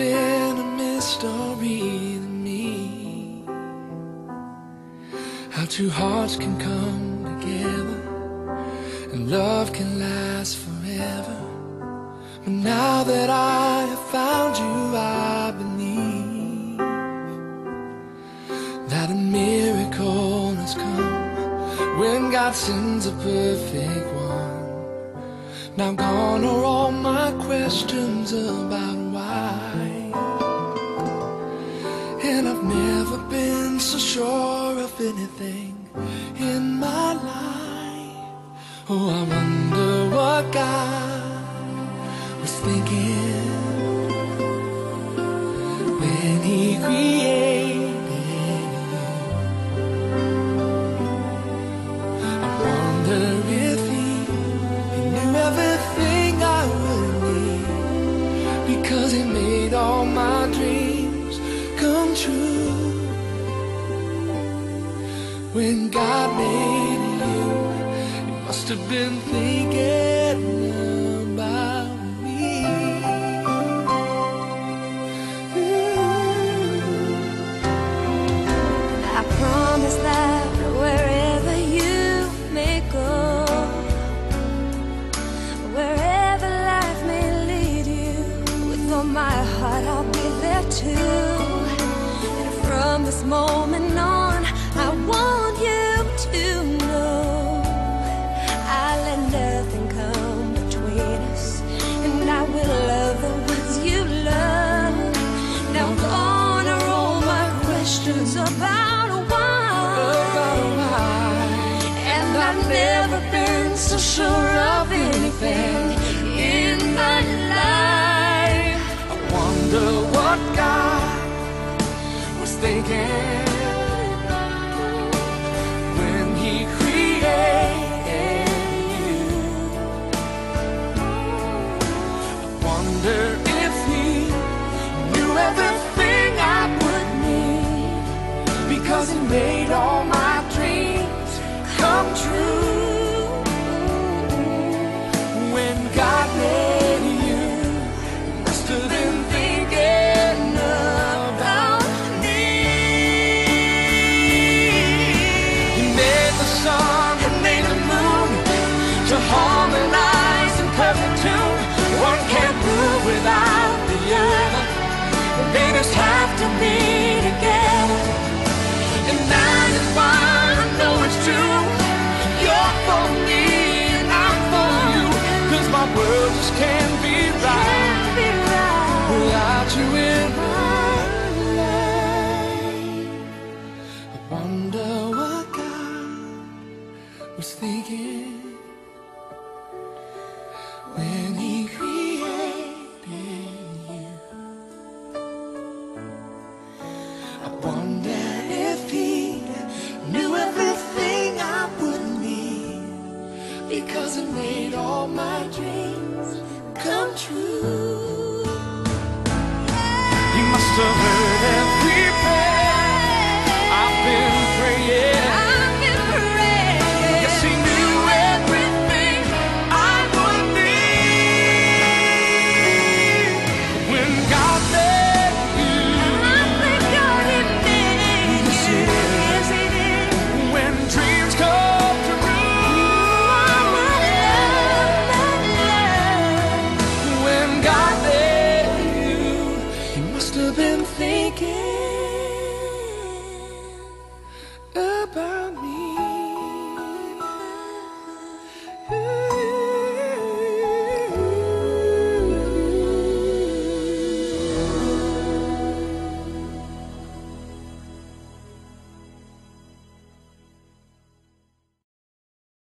Been a mystery to me. How two hearts can come together And love can last forever. But now that I have found you I believe That a miracle has come. When God sends a perfect one Now gone are all my questions about sure of anything in my life. Oh, I wonder what God was thinking when He created you. I wonder if He, he knew everything I would need because He made all my dreams come true When God made you. You must have been thinking about me. I promise that wherever you may go Wherever life may lead you With all my heart I'll be there too. From this moment on, I want you to know I let nothing come between us, and I will love the ones you love. Now gone are all my questions about why, and I've never been so sure of anything wonder if he knew everything I would need because he made all my dreams come true. When God made you, he must have been thinking about me. He made the sun and made the moon to harmonize world just can't be right, can't be right. without you in my life. I wonder what God was thinking when he created you. I wonder if he knew everything I would need because it made all my dreams come true. He must have heard